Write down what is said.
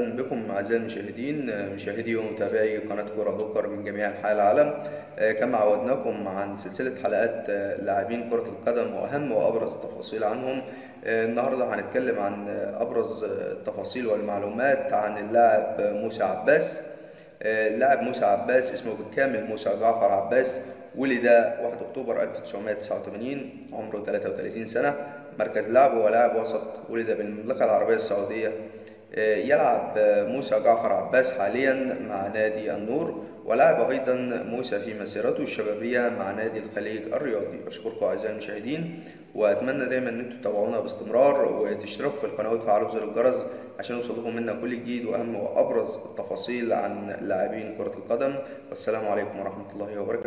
أهلا بكم أعزائي المشاهدين مشاهدي ومتابعي قناة كرة دوكر من جميع أنحاء العالم. كما عودناكم عن سلسلة حلقات لاعبين كرة القدم وأهم وأبرز التفاصيل عنهم. النهاردة هنتكلم عن أبرز التفاصيل والمعلومات عن اللاعب موسى عباس. اللاعب موسى عباس اسمه بالكامل موسى جعفر عباس ولد 1 أكتوبر 1989 عمره 33 سنة مركز لعبه ولاعب وسط ولد بالمملكة العربية السعودية. يلعب موسى جعفر عباس حاليا مع نادي النور ولعب أيضا موسى في مسيرته الشبابية مع نادي الخليج الرياضي. أشكركم أعزائي المشاهدين وأتمنى دايما أن أنتم تتابعونا باستمرار وتشتركوا في القناة وتفعلوا زر الجرس عشان يوصلكم منا كل جديد وأهم وأبرز التفاصيل عن لاعبين كرة القدم. والسلام عليكم ورحمة الله وبركاته.